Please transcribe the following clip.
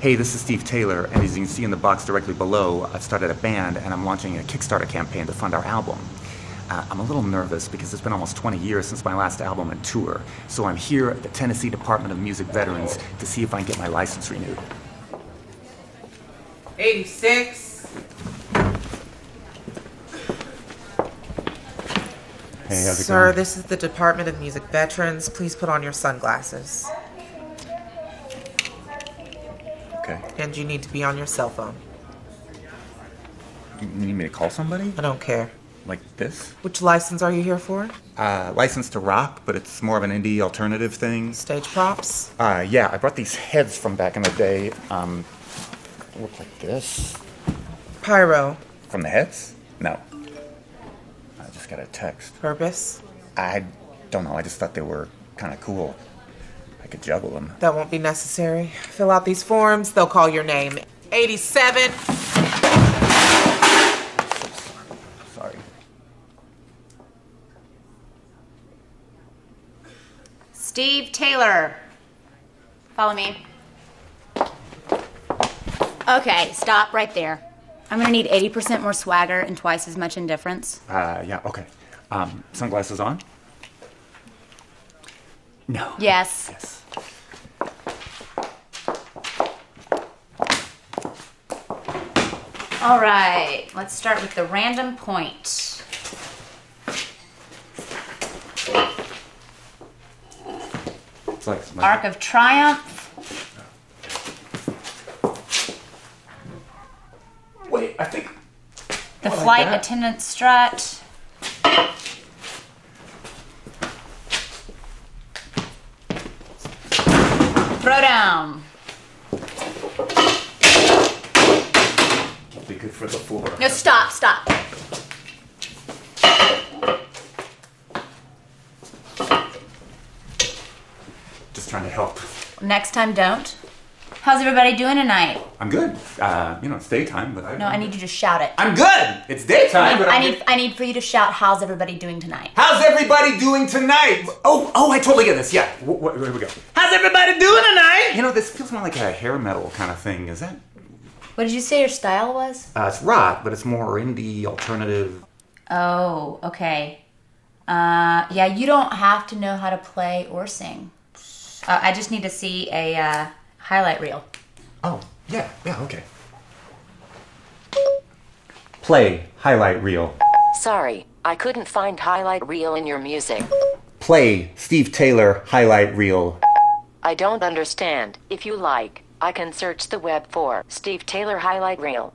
Hey, this is Steve Taylor, and as you can see in the box directly below, I've started a band and I'm launching a Kickstarter campaign to fund our album. Uh, I'm a little nervous because it's been almost 20 years since my last album and tour, so I'm here at the Tennessee Department of Music Veterans to see if I can get my license renewed. 86. Hey, how's it Sir, going? this is the Department of Music Veterans. Please put on your sunglasses. Okay. And you need to be on your cell phone. You need me to call somebody? I don't care. Like this? Which license are you here for? Uh, license to rock, but it's more of an indie alternative thing. Stage props? Uh, yeah, I brought these heads from back in the day. Um, look like this. Pyro? From the heads? No. I just got a text. Purpose? I don't know. I just thought they were kind of cool. I could juggle them. That won't be necessary. Fill out these forms, they'll call your name. 87. Sorry. Steve Taylor. Follow me. Okay, stop right there. I'm gonna need 80% more swagger and twice as much indifference. Uh, yeah, okay. Um, sunglasses on? No. Yes. Yes. All right, let's start with the random point. It's like some- Arc of Triumph. Wait, I think. The Oh, like flight that? attendant strut. Throwdown. Be good for the floor. No, stop, stop. Just trying to help. Next time, don't. How's everybody doing tonight? I'm good. Uh, you know, it's daytime, but I. No, I need you to shout it. I'm good. It's daytime, but I I'm need, good. I need for you to shout, "How's everybody doing tonight?" How's everybody doing tonight? Oh, oh, I totally get this. Yeah. W- w- here we go. How's everybody doing tonight? You know, this feels more like a hair metal kind of thing. Is that? What did you say your style was? Uh, it's rock, but it's more indie, alternative. Oh, okay. Uh, yeah, you don't have to know how to play or sing. Uh, I just need to see a uh, highlight reel. Oh, yeah, yeah, okay. Play highlight reel. Sorry, I couldn't find highlight reel in your music. Play Steve Taylor highlight reel. I don't understand. If you like, I can search the web for Steve Taylor highlight reel.